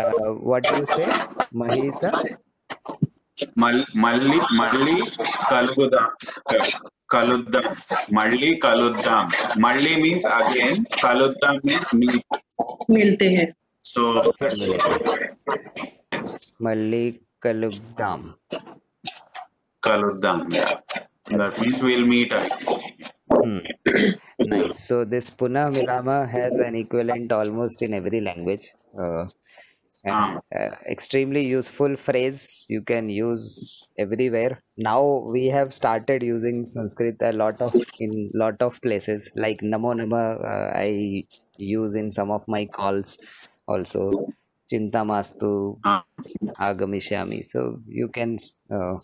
Uh, what do you say? Mahita? Malli malli kaluda kaluda malli kaluda malli means again kaluda means meet milte so malli kaluda kaluda that means we'll meet again. Hmm. Nice. So this Puna Milama has an equivalent almost in every language. Uh, and uh, extremely useful phrase you can use everywhere. Now we have started using Sanskrit a lot of in lot of places like Namo Nama. Uh, I use in some of my calls also. Chintamastu, Agamishyami. So you can, uh,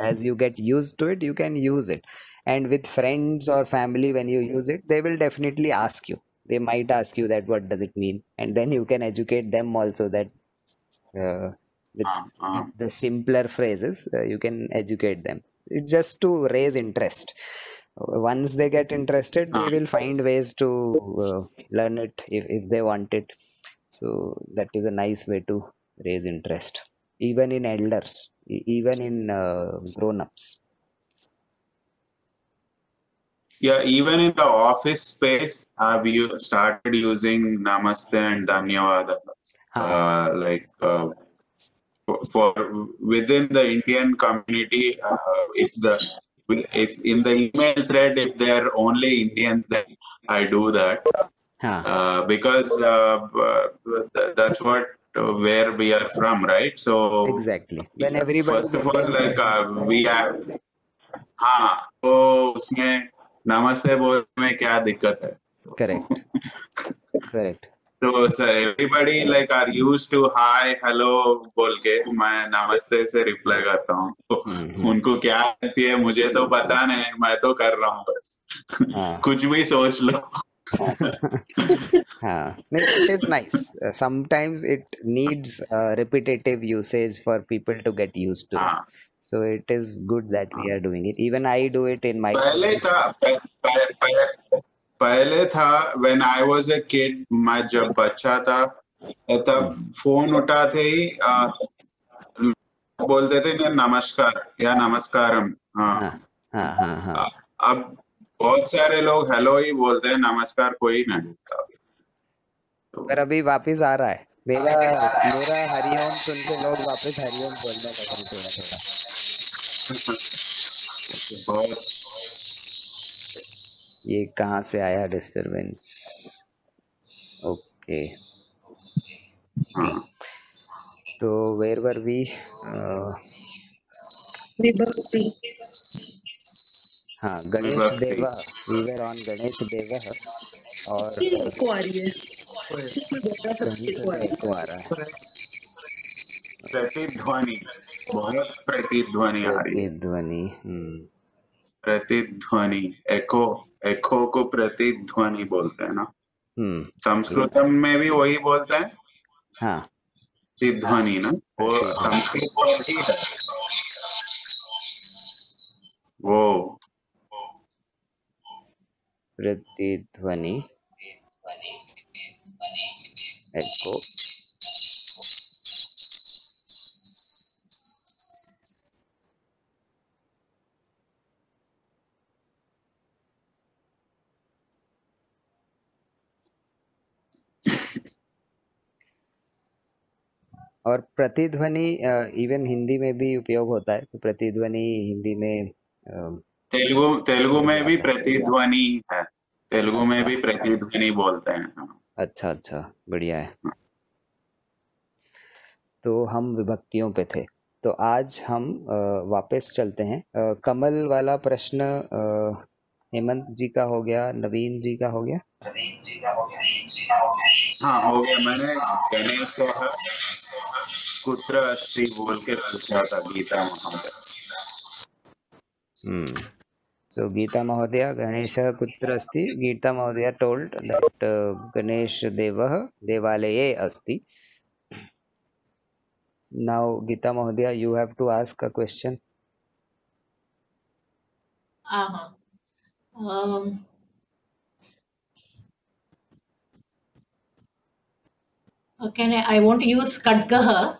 as you get used to it, you can use it. And with friends or family, when you use it, they will definitely ask you. They might ask you that what does it mean, and then you can educate them also that uh, with, with the simpler phrases uh, you can educate them. It's just to raise interest. Once they get interested, they will find ways to uh, learn it if, if they want it. So that is a nice way to raise interest, even in elders, even in uh, grown-ups. Yeah, even in the office space, have you started using Namaste and Dhanyawada? Uh, like uh, for, for within the Indian community, uh, if the if in the email thread, if they're only Indians, then I do that uh, because uh, th- that's what uh, where we are from, right? So exactly. When everybody first of all, like uh, we have, हाँ तो उसमें नमस्ते बोलने में क्या दिक्कत है Correct. Correct. तो everybody like are use to hi hello बोल के मैं नमस्ते से रिप्लाई करता हूँ। तो उनको क्या रहती है मुझे तो पता नहीं मैं तो कर रहा हूँ बस। कुछ भी सोच लो। पहले पहले था when I was a kid मैं जब बच्चा था तब फ़ोन उठाते ही आ, बोलते थे ना नमस्कार या नमस्कारम हाँ। हाँ हाँ हाँ अब बहुत सारे लोग हेलो ही बोलते हैं नमस्कार कोई नहीं बोलता। पर अभी वापस आ रहा है। मेरा मेरा हरिओम सुन के लोग वापस हरिओम बोलने लगे थोड़ा थोड़ा। बहुत ये कहाँ से आया डिस्टरबेंस ओके तो वेर वर वी हाँ Ganesh. Dev we were on Ganesh Dev और को आ रही है। कहीं से तो एको आ रहा है। प्रतिध्वनि बहुत प्रतिध्वनि आ रही है। प्रतिध्वनि हम्म। प्रतिध्वनि एको एको को प्रतिध्वनि बोलते हैं ना? हम्म संस्कृतम में भी वही बोलते हैं? हाँ। प्रतिध्वनि ना? वो संस्कृत वर्ड ही है। वो। प्रतिध्वनि एको और प्रतिध्वनि इवन हिंदी में भी उपयोग होता है। तो प्रतिध्वनि हिंदी में तेलुगु तेलुगु में भी प्रतिध्वनि है। तेलुगु में भी प्रतिध्वनि बोलते हैं। अच्छा अच्छा बढ़िया है। तो हम विभक्तियों पे थे। तो आज हम वापस चलते हैं। कमल वाला प्रश्न हेमंत जी का हो गया नवीन जी का हो गया? हाँ हो गया। मैंने गणेश कुत्र अस्ति बोल के पूछा था गीता महोदय हम्म so गीता महोदय गणेश कुत्र अस्ति गीता महोदय told that uh, गणेश देवः देवालये अस्ति now गीता महोदय you have to ask a question Uh-huh. Um, uh, can I, I want to use Kadgaha.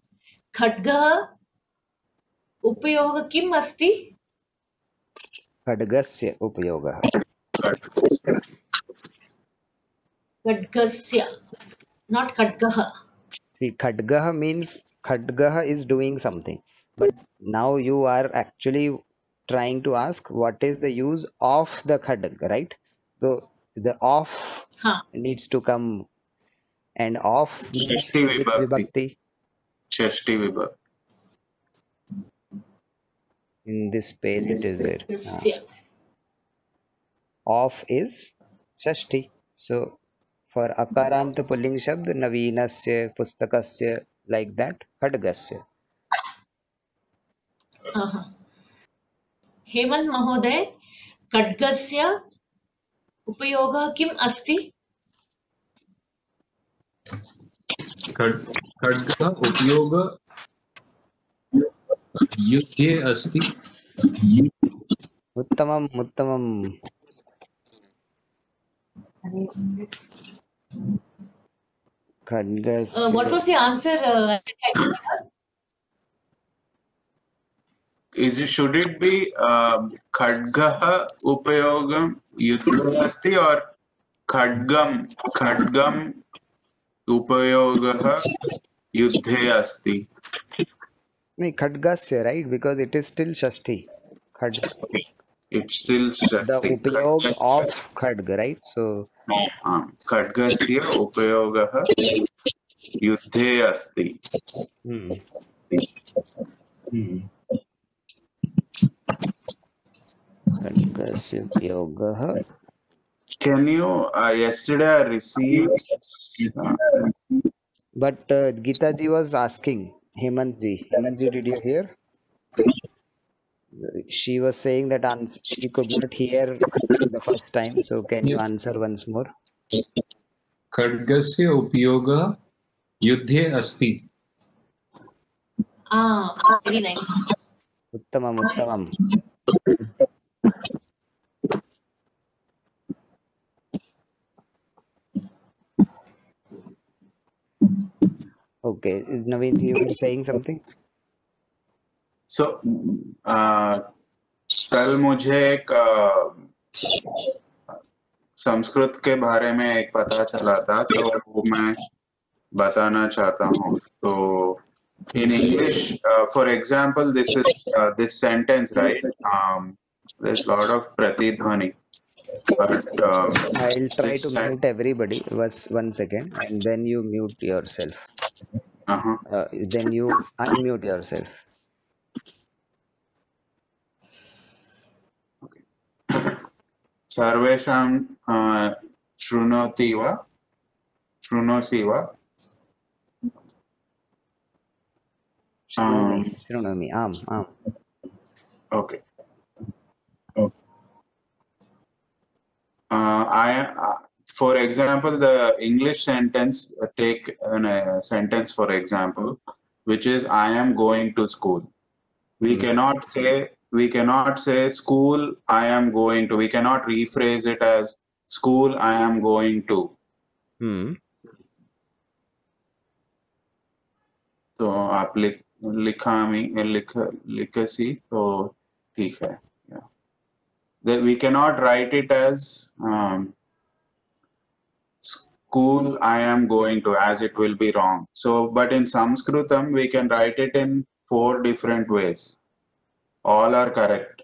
खड्ग उपयोग किम अस्ति? खड्गस्य उपयोगः। खड्गस्य नॉट खड्गः। सी खड्गः means खड्गः is doing something but now you are actually trying to ask what is the use of the Khadga right तो the of needs to come and of विभक्ति Shashti Vibhakti. In this page it is there. Ah. खड्गस्य Of is shashti. So for akarant pulling shabd navinasya pustakasya like that khadgasya. हाँ हाँ हेमंत महोदय खड्गस्य उपयोगः किम् अस्ति खड् खड्गः उपयोग युद्धे अस्ति। उत्तमम् उत्तमम्। uh, what खड्गस्य was the answer uh, Is it, should it be um, खड्गः उपयोगं युद्धे अस्ति और खड्गं खड्गं उपयोगः युद्धे अस्ति। नहीं खड्गस्य right because it is still षष्ठी खड इट्स स्टिल द उपयोग ऑफ़ खड्ग राइट हाँ, सो खड्गस्य उपयोगः युद्धे अस्ति। हम्म। हम्म। खड्गस्य उपयोगः। Can you uh, yesterday i received uh, but uh, Gita ji was asking Hemant ji Hemant ji did you hear she was saying that ans- she could not hear the first time so can you answer once more खड्गस्य उपयोगः युद्धे अस्ति ah very nice उत्तमम् उत्तमम् Okay Naveen you were saying something so uh, कल मुझे एक uh, Sanskrit के बारे में एक पता चला था तो वो मैं बताना चाहता हूँ तो in English, uh, for example, this is uh, this sentence, right? Um, there's a lot of pratidhwani, but uh, I'll try this to sen- mute everybody was one second and then you mute yourself uh-huh. uh, then you unmute yourself सर्वेषां uh, शृणोति वा शृणोसि वा शृणोमि शृणोमि आम् आम् Okay. Uh, I, uh, for example, the English sentence, uh, take an, a sentence for example, which is I am going to school. We cannot say, we cannot say school, I am going to. We cannot rephrase it as school, I am going to. hmm. तो आप लिख लिखामी लिख लिखसी तो ठीक है then we cannot write it as um, school I am going to as it will be wrong. So but in Sanskritam we can write it in four different ways. All are correct.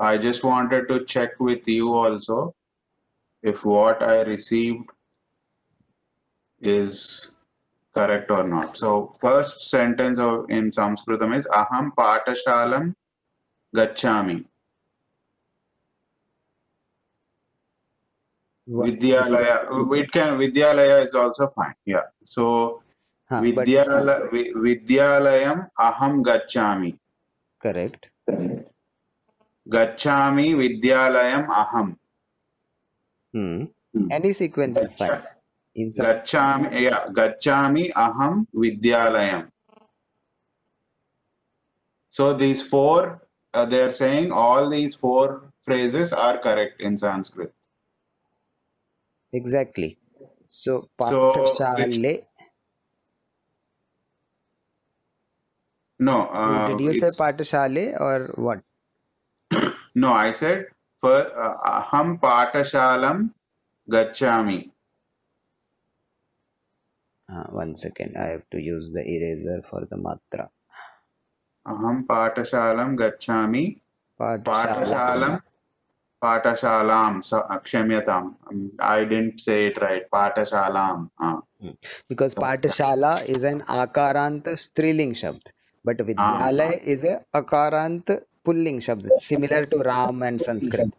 I just wanted to check with you also if what I received is correct or not. So first sentence of in Sanskritam is Aham Patashalam Gachami. Vidyalaya. It can Vidyalaya is also fine. Yeah. So but Vidyala, Vi- Vidyalayam aham gachami. correct Gachami Vidyalayam aham. hmm. any sequence is fine in some Gachami yeah, Gachami aham Vidyalayam. So these four uh, they are saying all these four phrases are correct in Sanskrit. Exactly so So, पाठशाले No, uh, did you say पाठशाले or what No, I said for uh, aham patashalam gachami. uh, one second I have to use the eraser for the matra Aham patashalam gachami. Patashalam patashalam. So, kshamyatam. Um, I didn't say it right. Patashalam. Ah. because pathshala is an akarant striling shabd but vidyalaya is a akarant pulling shabd similar to ram and sanskrit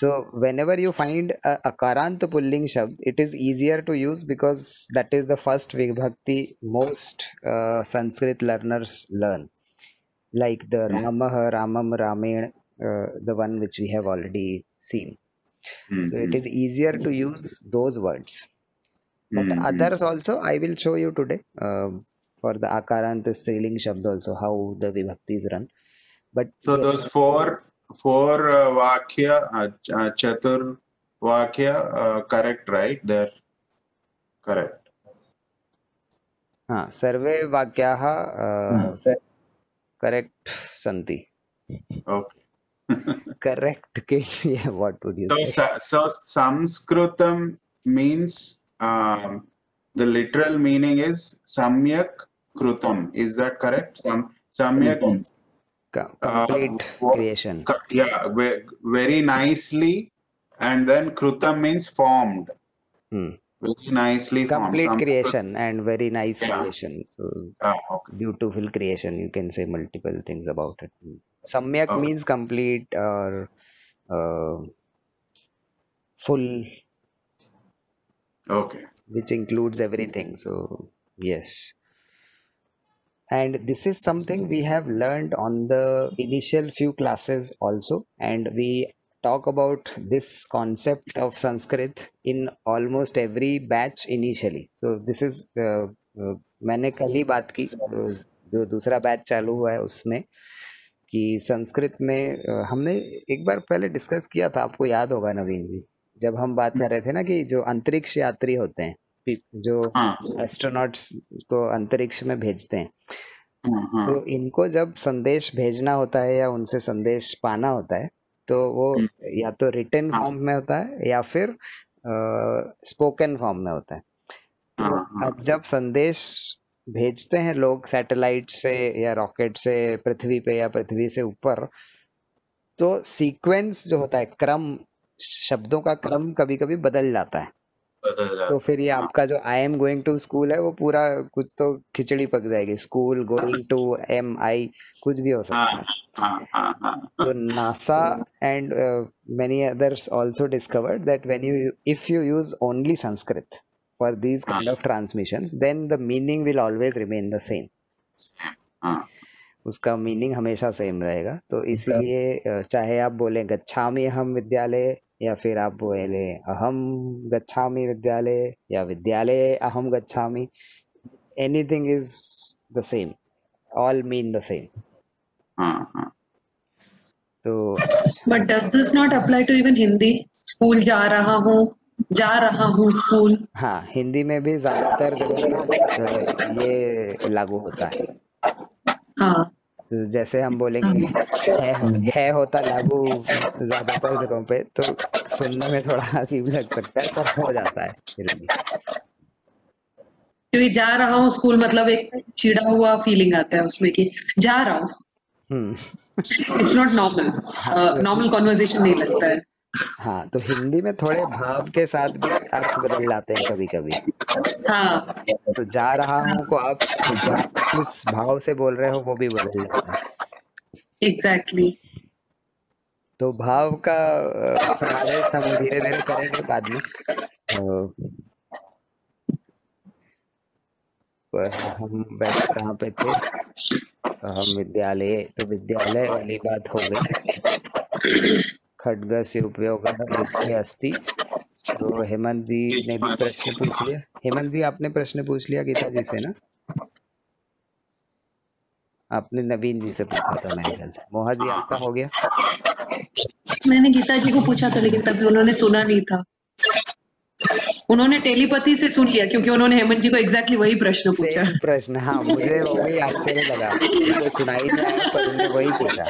so whenever you find a akarant pulling shabd it is easier to use because that is the first vibhakti most uh, sanskrit learners learn like the ramah ramam ramen uh, the one which we have already seen Hmm, so it is easier to use those words but hmm, hmm. others also i will show you today um, for the akarant striling shabd also how the vibhaktis run but So yes, those four four uh, vakya, uh, ch- uh, chatur vakya, uh, correct, right? They're correct. हाँ सर्वे वाक्याः correct सन्ति Okay. correct. Okay. Yeah what would you so, say? so samskritam means um, the literal meaning is samyak krutam. Is that correct? Sam, samyak Com- uh, complete uh, creation. yeah very nicely and then krutam means formed. Hmm. very nicely complete formed. creation and very nice yeah. creation. So ah, okay. beautiful creation. You can say multiple things about it. Hmm. Samyak Okay. means complete or uh, full Okay. which includes everything so yes and this is something we have learned on the initial few classes also and we talk about this concept of sanskrit in almost every batch initially so this is uh, uh, मैंने कल ही बात की uh, जो दूसरा batch चालू हुआ है उसमें कि संस्कृत में हमने एक बार पहले डिस्कस किया था आपको याद होगा नवीन जी जब हम बात कर रहे थे ना कि जो अंतरिक्ष यात्री होते हैं जो हाँ, एस्ट्रोनॉट्स को अंतरिक्ष में भेजते हैं हाँ, हाँ. तो इनको जब संदेश भेजना होता है या उनसे संदेश पाना होता है तो वो या तो रिटर्न हाँ। फॉर्म में होता है या फिर स्पोकन फॉर्म में होता है तो हाँ, हाँ. अब जब संदेश भेजते हैं लोग सैटेलाइट से या रॉकेट से पृथ्वी पे या पृथ्वी से ऊपर। तो सीक्वेंस जो होता है क्रम शब्दों का क्रम कभी कभी बदल जाता है। बदल जाता तो फिर ये आपका जो I am going to school है वो पूरा कुछ तो खिचड़ी पक जाएगी। School going to am I कुछ भी हो सकता है। तो NASA and So NASA and uh, many others also discovered that when you if for these kind हाँ। of transmissions then the meaning will always remain the same. हाँ। उसका meaning हमेशा सेम रहेगा। तो अच्छा। इसलिए चाहे आप बोलें गच्छामी हम विद्यालय या फिर आप बोले अहम गच्छामी विद्यालय या विद्यालय अहम गच्छामी anything is the same all mean the same तो but does this not apply to even Hindi school जा रहा हूँ जा रहा हूँ स्कूल हाँ हिंदी में भी ज़्यादातर जगह ये लागू होता है। हाँ। तो जैसे हम बोलेंगे है, है होता लागू ज़्यादातर जगहों पे तो सुनने में थोड़ा अजीब लग सकता है पर हो जाता है फिर भी। क्योंकि जा रहा हूँ स्कूल मतलब एक चिड़ा हुआ फीलिंग आता है उसमें कि जा रहा हूँ। It's not normal normal conversation नहीं लगता है। हाँ तो हिंदी में थोड़े भाव के साथ भी अर्थ बदल जाते हैं कभी कभी हाँ। तो जा रहा हूँ को आप किस भाव से बोल रहे हो वो भी बदल जाता है। एग्जैक्टली तो भाव का समावेश हम धीरे धीरे करेंगे बाद में। पर हम वैसे कहाँ पे थे? हम विद्यालय तो विद्यालय वाली बात हो गई। खड्गस्य उपयोग अस्ति तो हेमंत जी ने भी प्रश्न पूछ लिया। हेमंत जी आपने प्रश्न पूछ लिया गीता जी से ना? आपने नवीन जी से पूछा था मेरे ख्याल से। मोहा जी आपका हो गया? मैंने गीता जी को पूछा था लेकिन तभी उन्होंने सुना नहीं था। उन्होंने टेलीपैथी से सुन लिया क्योंकि उन्होंने हेमंत जी को एग्जैक्टली वही प्रश्न पूछा। प्रश्न हाँ मुझे वही आश्चर्य लगा मुझे सुनाई नहीं आया पर उन्होंने वही पूछा।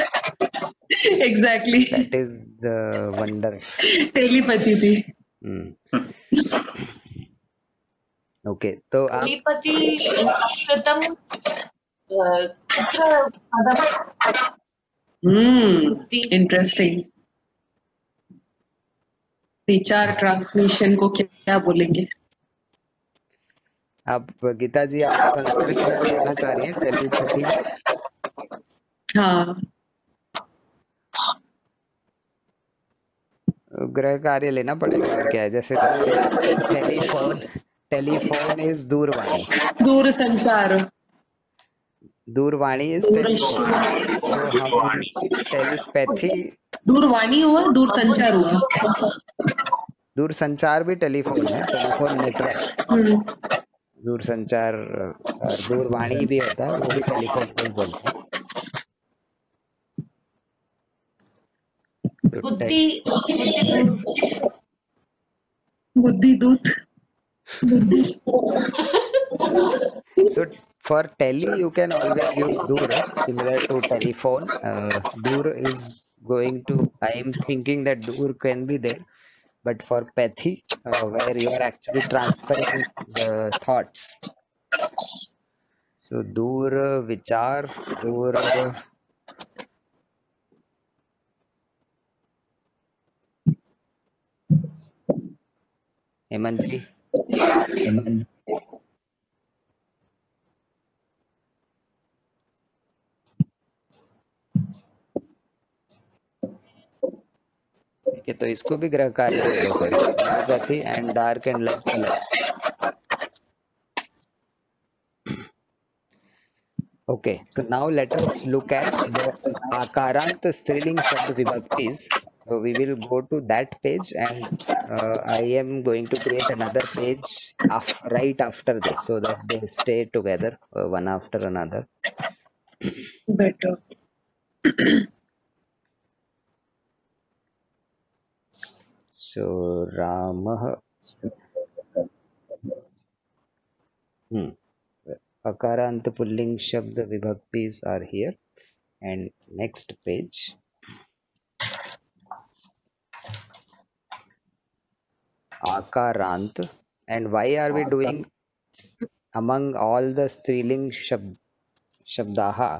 Exactly that is the wonder telepathy थी। ओके तो आप कुत्र पदम् हम्म इंटरेस्टिंग विचार ट्रांसमिशन को क्या बोलेंगे? आप गीता जी आप संस्कृत में कहना चाह रही हैं टेलीपैथी हाँ। ग्रह कार्य लेना पड़ेगा क्या है? जैसे टेलीफोन टेलीफोन इज़ दूरवाणी। दूर संचार दूरवाणी इज़ तो टेलीपैथी दूरवाणी हुआ दूर संचार हुआ। दूर संचार भी टेलीफोन है टेलीफोन नेटवर्क। हम्म। दूर संचार और दूरवाणी भी होता है वो भी टेलीफोन को ही बोलते हैं। तो बुद्धि बुद्धि दूत। So For tele, you can always use Dur, eh? similar to telephone. Uh, Dur is going to, I am thinking that Dur can be there. But for Pathy, uh, where you are actually transferring the thoughts. So Dur, uh, Vichar, Dur. Uh, Hemantji. Hemant. ठीक है तो इसको भी ग्रह कार्य Prajapati and dark and light colours okay so now let us look at the आकारांत स्त्रीलिंग शब्द विभक्तिज so we will go to that page and I am going to create another page right after this so that they stay together one after another better so ramah hmm. akarant pulling shabd vibhaktis are here and next page akarant and why are we doing among all the striling shab- shabdaha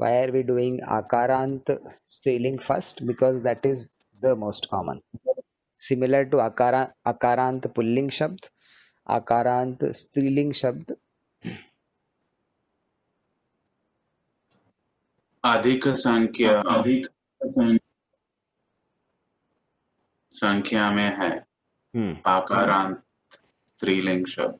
why are we doing akarant striling first? Because that is the most common similar to अकारा अकारांत पुल्लिंग शब्द अकारांत स्त्रीलिंग शब्द अधिक संख्या अधिक संख्या में है आकारांत स्त्रीलिंग शब्द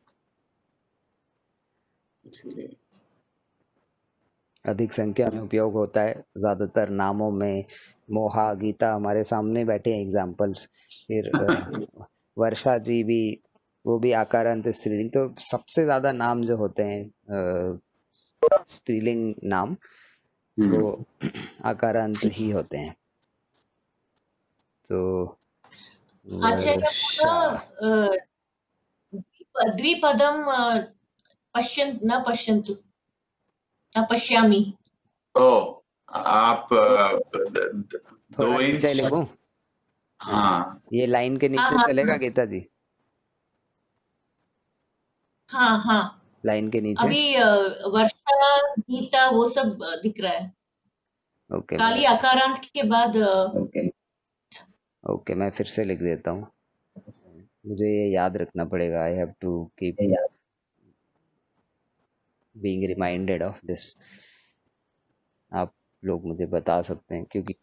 अधिक संख्या में उपयोग होता है ज़्यादातर नामों में मोहा गीता हमारे सामने बैठे हैं एग्जाम्पल्स फिर वर्षा जी भी वो भी आकारांत स्त्रीलिंग। तो सबसे ज़्यादा नाम जो होते हैं स्त्रीलिंग नाम हम्म, वो आकारांत ही होते हैं। तो आचार्य वर्षा। पुनः अ, द्विपदं अ, पश्यन् न पश्यन्तु न पश्यामि। ओ आप द- द- दो इंच हाँ। ये लाइन के हाँ नीचे हाँ चलेगा गीता जी? हाँ हाँ। लाइन के नीचे? अभी वर्षा गीता वो सब दिख रहा है। ओके काली अकारांत के बाद अ, ओके। मैं फिर से लिख देता हूँ। मुझे ये याद रखना पड़ेगा I have to keep being reminded of this लोग मुझे बता सकते हैं, क्योंकि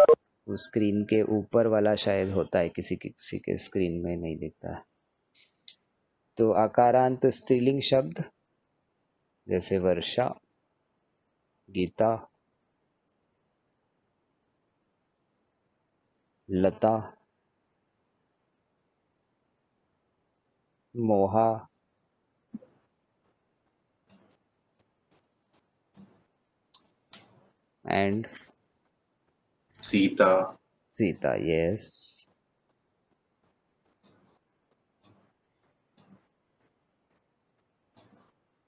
वो स्क्रीन के ऊपर वाला शायद होता है, किसी के किसी के स्क्रीन में नहीं दिखता है। तो आकारांत स्त्रीलिंग शब्द, जैसे वर्षा, गीता, लता, मोहा and Sita. Sita, yes.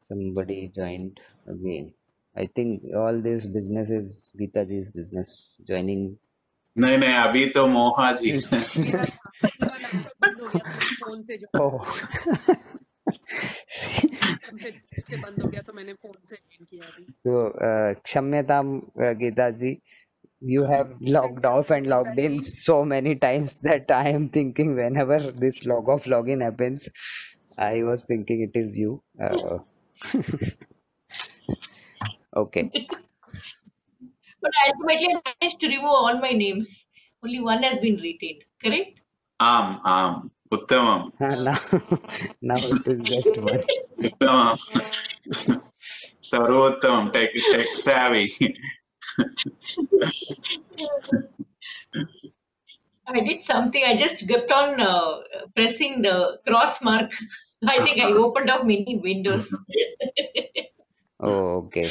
Somebody joined again. I think all this business is Gita ji's business. Joining. नहीं नहीं अभी तो मोहा जी बंद हो गया तो फ़ोन से जो Oh. से बंद हो गया तो मैंने फ़ोन से ज्वाइन किया अभी तो uh, uh, Gita ji you have logged off and logged in so many times that I am thinking whenever this log off login happens, I was thinking it is you. Uh, okay. But ultimately, I managed to remove all my names. Only one has been retained. Correct? आम आम Uttamam. now it is just one. Uttamam. Sarvottamam, tech, tech savvy. I did something. I just kept on uh, pressing the cross mark. I think I opened up many windows. oh, okay.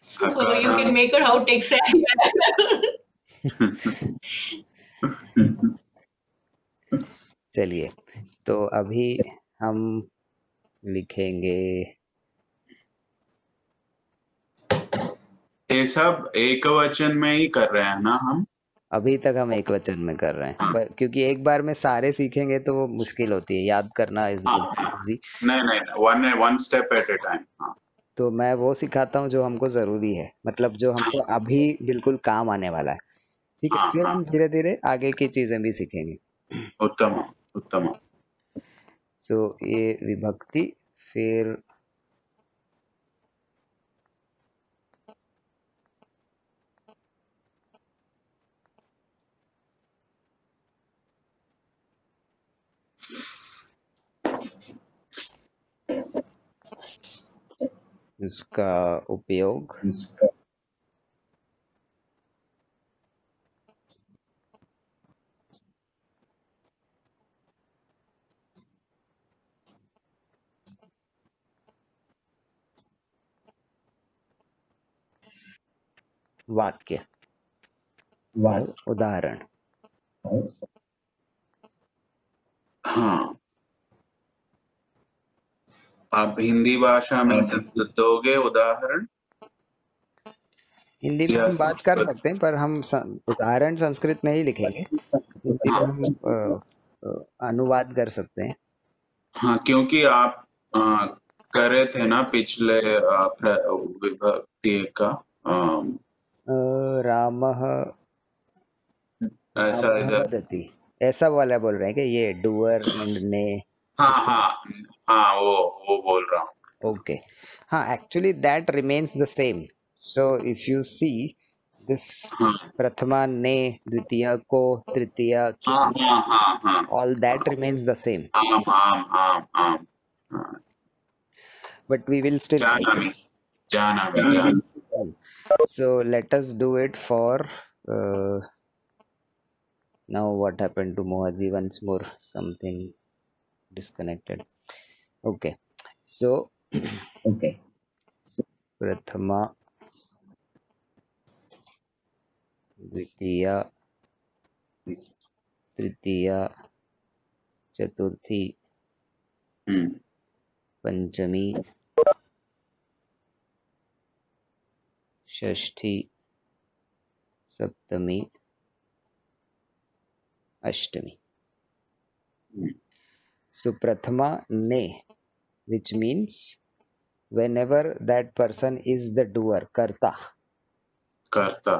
So Akara. you can make her how tech savvy. चलिए तो अभी हम लिखेंगे ये सब एक वचन में ही कर रहे हैं ना हम? अभी तक हम एक वचन में कर रहे हैं पर क्योंकि एक बार में सारे सीखेंगे तो वो मुश्किल होती है याद करना इज़ इजी। नहीं नहीं one one step at a time हाँ। तो मैं वो सिखाता हूँ जो हमको ज़रूरी है मतलब जो हमको अभी बिल्कुल काम आने वाला है ठीक है? फिर हम धीरे धीरे आगे की चीज़ें भी सीखेंगे। उत्तम उत्तम। तो ये विभक्ति फिर इसका उपयोग वाक्य। उदाहरण। हाँ। आप हिंदी भाषा में दोगे उदाहरण? हिंदी में हम बात कर सकते हैं पर हम उदाहरण संस्कृत में ही लिखेंगे। हिंदी में। हम अनुवाद कर सकते हैं। हाँ क्योंकि आप आ, कर रहे थे ना पिछले विभक्ति का आम, रामः। ऐसा इधर। वदति ऐसा वाला बोल रहे हैं कि ये डूअर ने। हाँ हाँ हाँ वो वो बोल रहा हूँ। ओके। हाँ actually that remains the same so if you see this प्रथमा ने द्वितीय को तृतीय हाँ हाँ हाँ हाँ। आम आम आम आम हाँ, but we will still जानामि जानामि जान so let us do it for uh, now what happened to mohaji once more something disconnected okay so Okay. prathama द्वितीया तृतीया चतुर्थी हम्म, पंचमी षष्ठी सप्तमी अष्टमी। सुप्रथमा ने which means whenever that person is the doer करता करता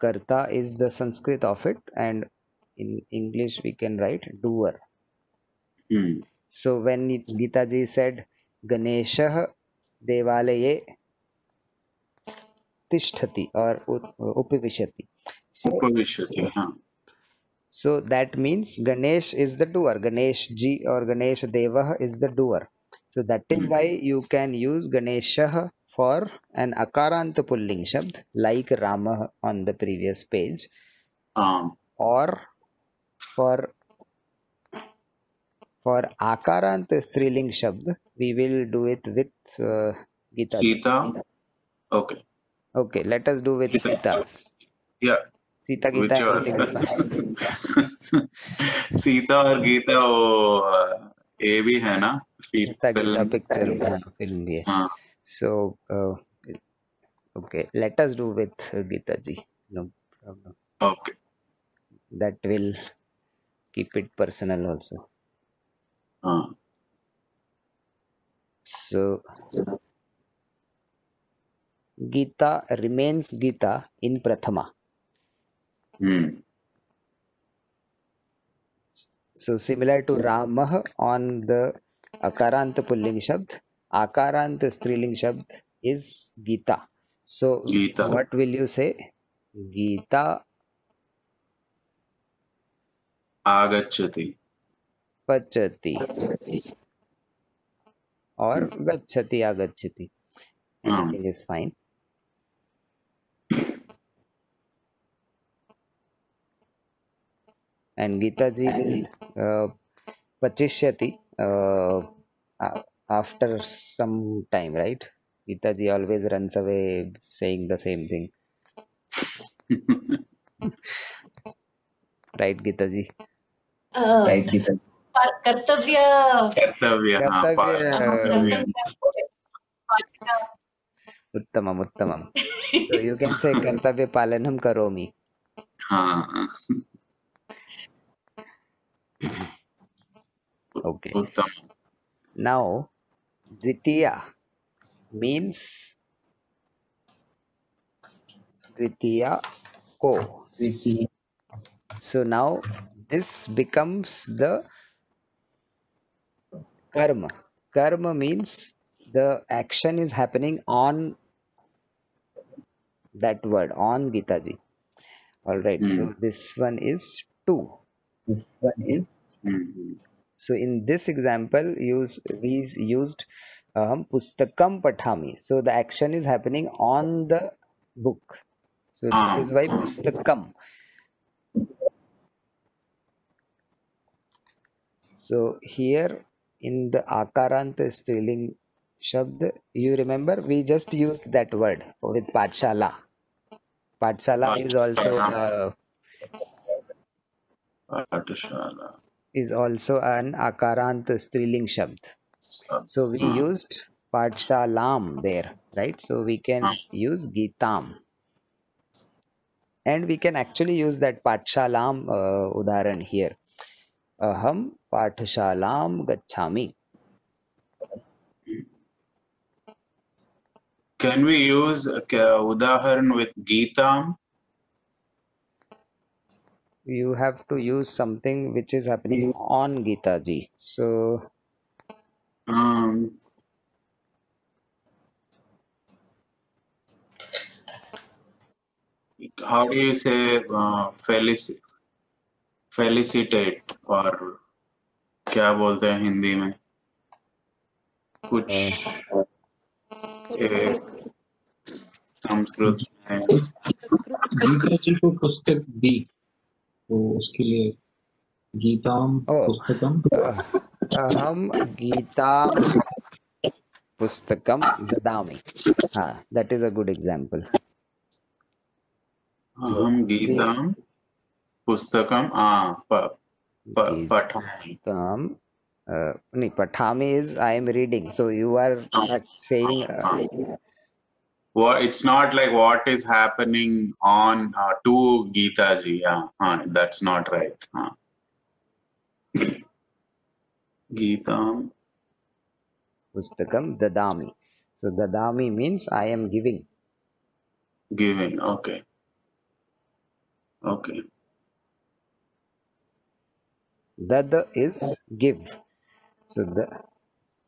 करता is the Sanskrit of it and in English we can write doer so when Gitaji said Ganesh Or ut- upivishati. So, Upavishyati. Huh. so that means Ganesh is the doer. Ganesh ji or Ganesh Deva is the doer. So that is why you can use Ganeshah for an akarant pulling shabd like Rama on the previous page Um, or for for akarant striling shabd we will do it with uh, Gita. Sita. Okay. Okay, let us do with Sita. Sita. Yeah. Sita Gita everything is fine. Whichever. Sita और गीता वो अ, ये भी है ना फि- Sita Gita film हाँ, भी है. हाँ So, uh, okay, let us do with uh, Gita ji. No problem. Okay That will keep it personal also. हाँ So, Gita remains Gita in Prathama. Hmm So, similar to Ramah on the Akarant Pulling Shabd, Akarant Striling Shabd is Gita. So, Gita. what will you say? Gita आगच्छति पचति। और हम्म। गच्छति आगच्छति। Everything is fine and Gita ji पचिष्यति after some time right Gita ji always runs away saying the same thing right Gita ji right Gita कर्तव्य। कर्तव्य उत्तमम उत्तमम। तो you can say कर्तव्य पालन हम करो मी। नाउ द्वितीय मीन्स द्वितीय को। द्वितीय। So now this becomes the karma karma means the action is happening on that word on gitaji all right mm. so hmm. this one is two this one is mm. so in this example use we used um, pustakam pathami so the action is happening on the book so ah. this is why pustakam so here in the Akarant Striling Shabd. You remember we just used that word with Patshala. Patshala is also uh, is also an Akarant Striling Shabd. So we hmm. used Patshalam there, right? So we can hmm. use Gitam. And we can actually use that Patshalam uh, Udaran here. Uh, Patshalam gachami. Can we use udaharan with Geetam? You have to use something which is happening on Gita ji. So Um, how do you say uh, felici felicitate और क्या बोलते हैं हिंदी में कुछ संस्कृत में गीता जी को पुस्तक दी तो उसके लिए GITAM. पुस्तकम aham Gitam pustakam dadami. Ah, that is a good example. हम गीताम पुस्तकम हाँ P- Pathami. Uh, no, Pathami is I am reading. So you are not saying. Uh, well, it's not like what is happening on uh, to Gita ji. Yeah, uh, that's not right. Uh. Gita. Pustakam dadami. So dadami means I am giving. Giving. Okay. Okay. Dada is give. So the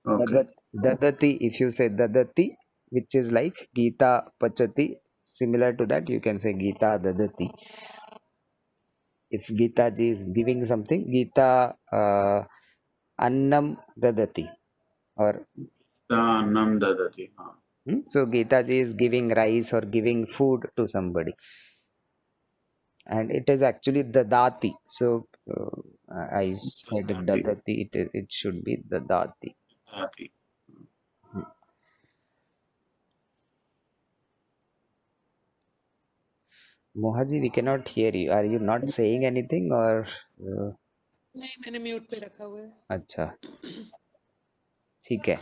Okay. dadat, dadati, if you say dadati, which is like Gita Pachati, similar to that, you can say Gita Dadati. If Gita ji is giving something, Gita uh, Annam Dadati. Or Annam dadati. hmm, so Gita ji is giving rice or giving food to somebody. And it is actually Dadati. So uh, I said Dadati. Dadati, it, it should be Dadati. Dadati. Mohaji, we cannot hear you. Are you not saying anything or? Uh, नहीं मैंने mute पे रखा हुआ है अच्छा ठीक है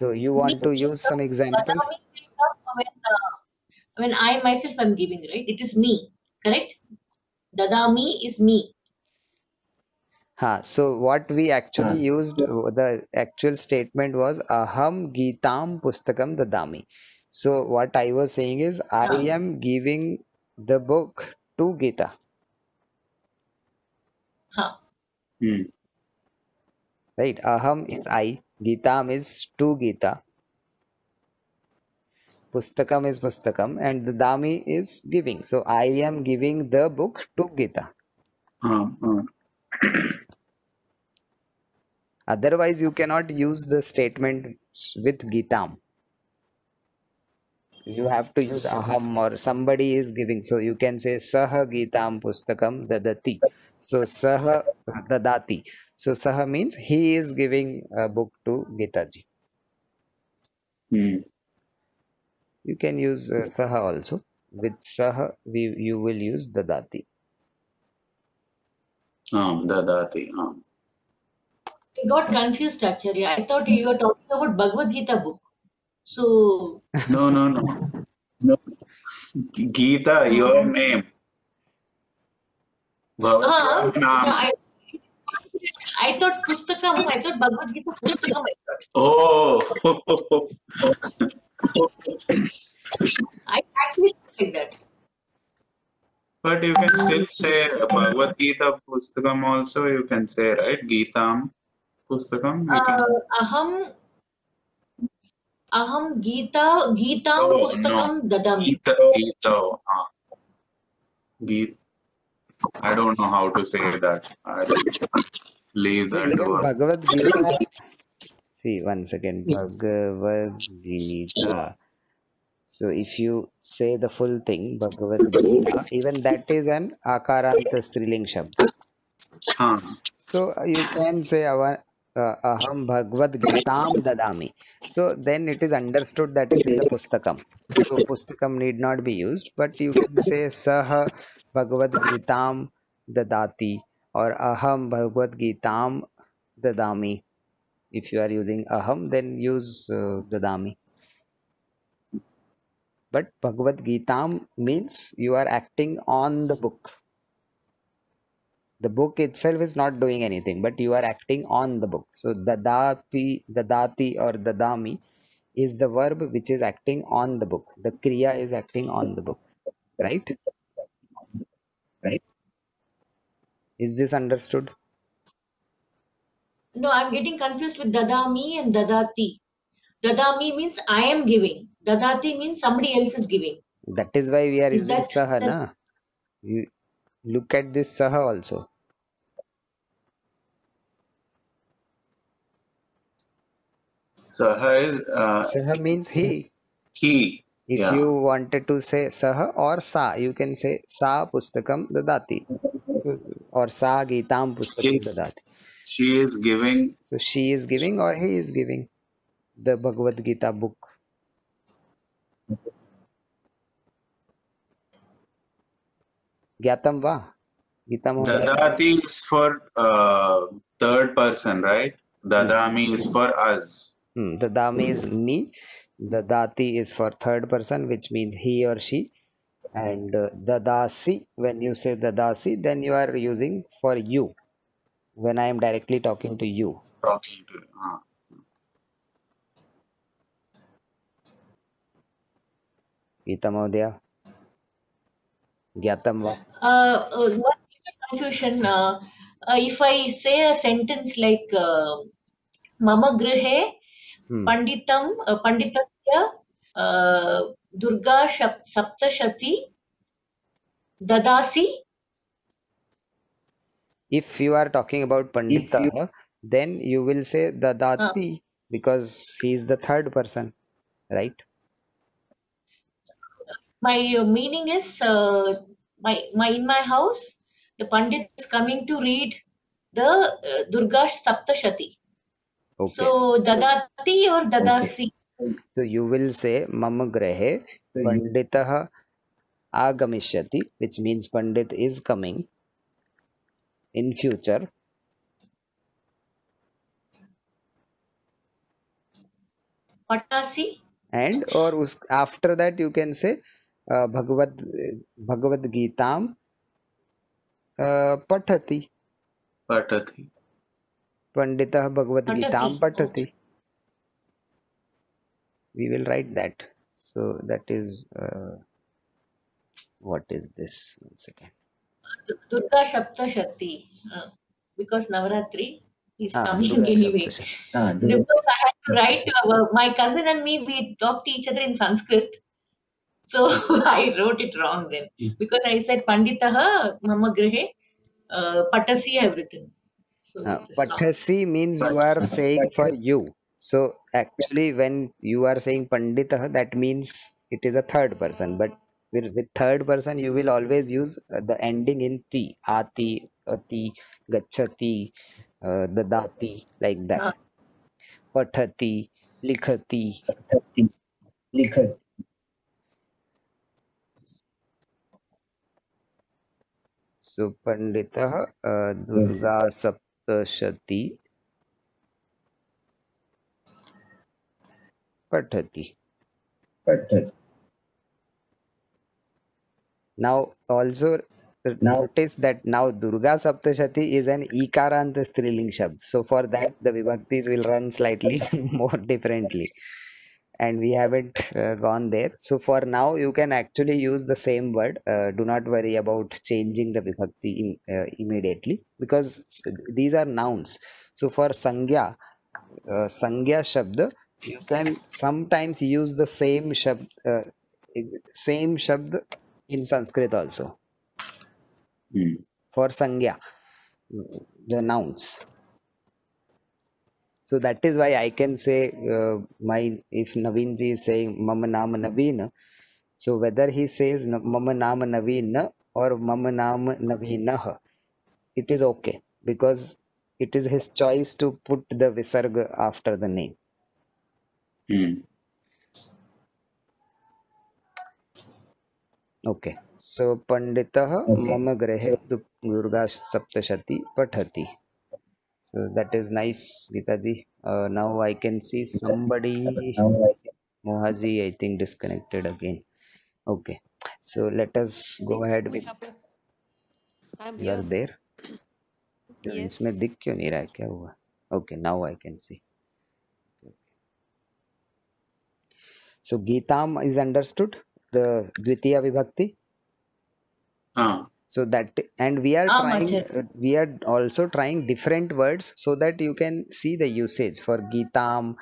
so you want to use some example Dadami will come when, uh, when I myself am giving, right? It is me, correct? Dadami is me. ha so what we actually used uh, the actual statement was aham geetam pustakam dadami so what i was saying is i Ah. am giving the book to gita Huh. Hmm. right aham is i geetam is to gita pustakam is pustakam and dadami is giving. So i am giving the book to gita. हाँ. otherwise you cannot use the statement with gitam. You have to use aham or somebody is giving. So you can say saha gitam pustakam dadati. So saha dadati. So saha means he is giving a book to gitaji Hmm you can use uh, saha also. With saha we you will use dadati. Um dadati um. I got confused acharya i thought you were talking about bhagavad gita book. So no no no. No. Gita your name. Uh, I, I thought Pustakam, I thought Bhagavad Gita Pustakam. Oh! I actually said that. But you can still say Bhagavad Gita Pustakam also, you can say, right? Gitam Pustakam, you can Uh, say. aham aham Gita Gitam Oh, Pustakam Dadami. Gita, Gita, हाँ. Geet. I don't know how to say that. I leave so that even to her. bhagavad gita see one second bhagavad gita so if you say the full thing bhagavad gita even that is an akaranta striling shabd हाँ. so uh, you can say our uh, aham bhagavad gitam dadami so then it is understood that it is a pustakam so pustakam need not be used but you can say saha bhagavad gitam dadati or aham bhagavad gitam dadami if you are using aham then use uh, dadami but bhagavad gitam means you are acting on the book. The book itself is not doing anything but you are acting on the book. So dadapi dadati or dadami is the verb which is acting on the book. The kriya is acting on the book. Right? Right? Is this understood No, I'm getting confused with Dadami and Dadati. Dadami means I am giving. Dadati means somebody else is giving. that is why we are Is using that- saha that- na you look at this saha also Saha is uh, saha means he he. if Yeah. you wanted to say saha or sa you can say sa pustakam dadati or sa gitam pustakam Yes. dadati She is giving So she is giving or he is giving the Bhagavad Gita book. Gyatam va? Dadati is for uh, third person, right? Dadami is for us. Hmm. The Dami is me. The Dati is for third person, which means he or she. And uh, the Dasi, when you say the Dasi, then you are using for you. When I am directly talking to you. Talking to uh, Gita Mahodaya. Gyatam va? Uh, uh, one confusion. Uh, uh, if I say a sentence like uh, Mama Grihe Hmm. Panditam uh, Panditasya uh, Durga Shap- Saptashati Dadasi. If you are talking about pandita then you will say the dadati because he is the third person right? My uh, meaning is uh, my my in my house the Pandit is coming to read the uh, Durga Saptashati. okay. So Dadati or Dadasi. so you will say mama grahe panditah agamishyati which means pandit is coming in future Patasi. and or us, after that you can say uh, bhagavad bhagavad gitam uh, pathati Patati. panditah bhagavad gitam Patati. pathati we will write that so that is uh, what is this one second Durga Saptashati. Uh, because Navaratri is ah, coming Durga anyway. Ah, Because I had to write, uh, my cousin and me, we talked to each other in Sanskrit. So I wrote it wrong then. Because I said Panditaha Mama Grihe uh, Patasi I've written. So Uh, it is wrong. Means you are saying for you. So actually, when you are saying Panditah, that means it is a third person. But with third person, you will always use uh, the ending in ti, ati, ati, gachati, uh, dadati, like that. Ah. Pathati, likhati. Likhat. So Panditah Now also notice that now Durga Saptashati is an Ikarant Striling Shabd. So for that the vibhaktis will run slightly more differently. And we haven't uh, gone there. So for now you can actually use the same word. Uh, do not worry about changing the vibhakti im- uh, immediately because these are nouns. So for Sangya, uh, Sangya Shabd, you can sometimes use the same Shabd, uh, same Shabd in Sanskrit also Hmm. for Sangya, the nouns. So that is why I can say uh, my if Naveen ji is saying Mama Nama Naveen, so whether he says Mama Nama Naveen or Mama Nama Naveenah, it is okay because it is his choice to put the visarga after the name. Hmm. Okay. So पंडित मम गृह Durga Saptashati पठती। So that is nice Gita ji now I can see somebody मोहाजी I think disconnected again okay so let us go head with you are there इसमें दिख क्यों नहीं रहा है? क्या हुआ? Okay now I can see so GITAM is understood the dvitiya vibhakti Ah. so that and we are Ah, trying uh, we are also trying different words so that you can see the usage for gitam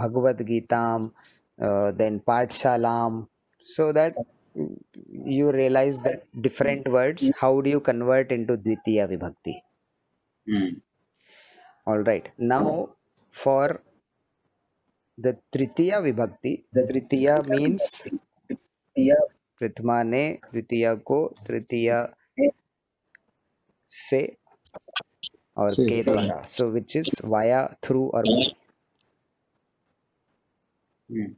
bhagavad gitam uh, then patshalam so that mm, you realize that different words how do you convert into dvitiya vibhakti Hmm. all right now for the tritiya vibhakti the tritiya means Yeah. प्रथमा ने द्वितीया को तृतीया से और के द्वारा। So which is via through और Hmm.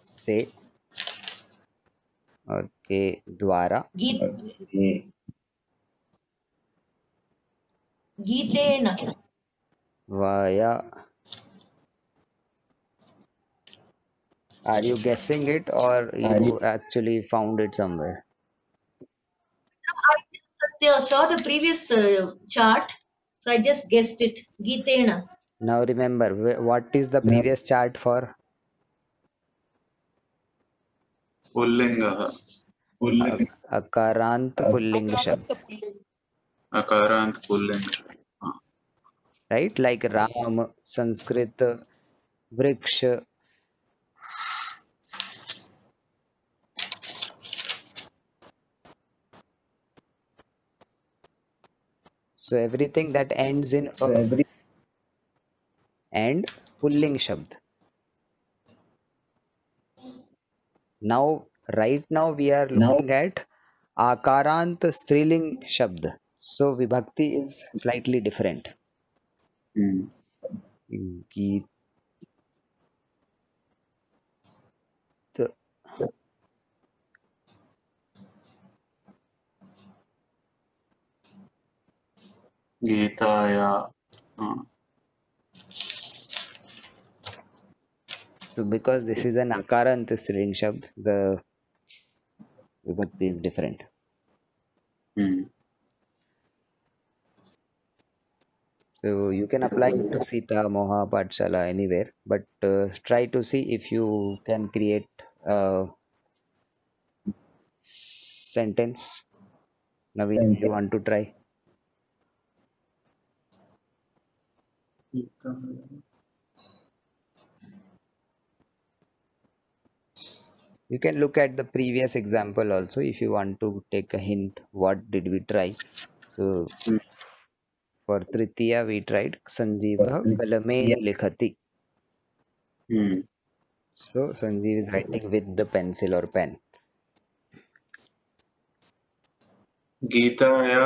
से और के द्वारा। Geet, via are you guessing it or you you- actually found it somewhere I just uh, saw the previous uh, chart, so I just guessed it. Geetena. now remember what is the No. previous chart for Pullinga. Pulling. akarant pulling shabd Akarant pullinga. right like ram sanskrit vriksh So everything that ends in So a every and pulling shabd. Now, right now we are Now- looking at akarant striling shabd. So vibhakti is slightly different. Hmm. Geet. गीताया हाँ, So because this is an akarant striling shabd, the vibhakti is different. hmm. So you can apply it to Sita, Moha, Patshala, anywhere, but uh, try to see if you can create a sentence. Naveen, you want to try? You can look at the previous example also if you want to take a hint. What did we try? So Hmm. for Tritiya, we tried Sanjeeva Kalame Likhati. Hmm. So Sanjeev is writing with the pencil or pen. गीताया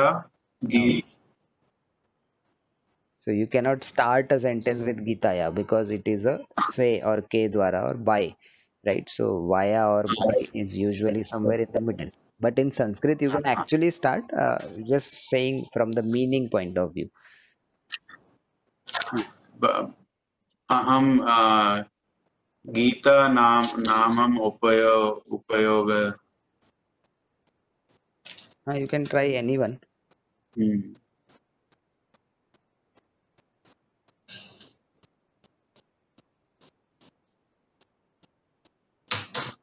गी So you cannot start a sentence with Gitaya because it is a say or K dwara or by, right? So via or by is usually somewhere in the middle. But in Sanskrit, you can actually start uh, just saying from the meaning point of view. आ, गीता नाम नामम उपयो उपयोग Uh, you can try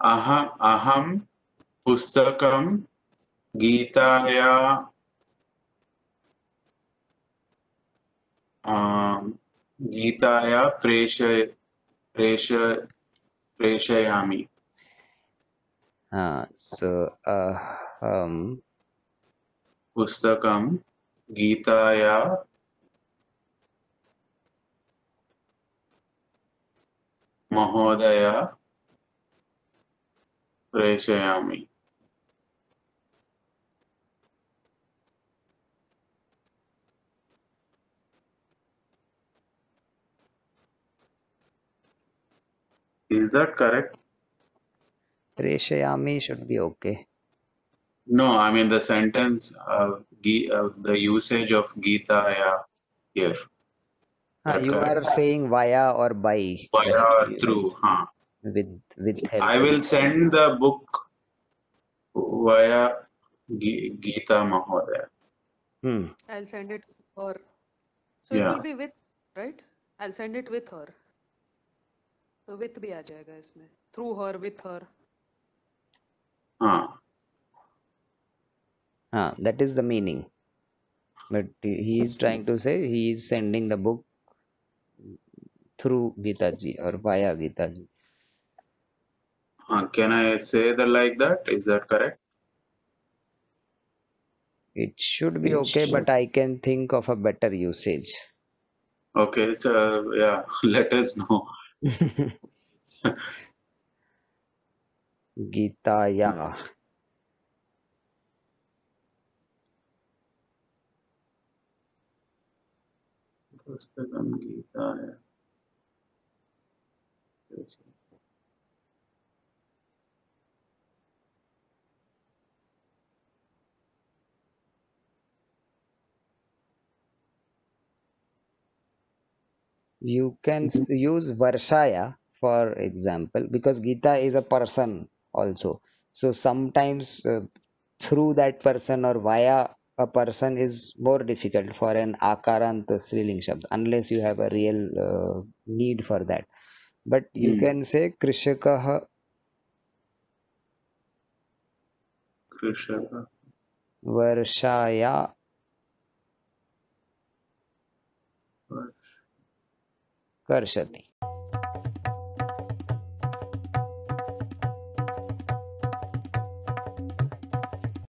अहम अहम पुस्तकं गीताया गीताया प्रेषय प्रेष प्रेषयामि। uh, um, पुस्तकं गीताया महोदय 13 a mí. Is that correct? 13 should be okay. No, I mean the sentence, of uh, the usage of Gita here. Ah, you correct? are saying via or by. Via or through, huh? With with help. I will send the book via Gita Mahodaya. Hmm. I'll send it her. So it will be with, right? I'll send it with her. तो with भी आ जाएगा इसमें. Through her, with her. Huh. Ah, that is the meaning. But he he is trying to say he is sending the book through Gita ji or via Gita ji. Huh. Can I say that like that? Is that correct? It should be okay, but I can think of a better usage. Okay, so yeah, let us know. Gita ya. you can mm-hmm. use varshaya for example because gita is a person also. So sometimes uh, through that person or via a person is more difficult for an akarant striling shabd unless you have a real uh, need for that. But you mm. can say krishakah krishaka varshaya. कर सकें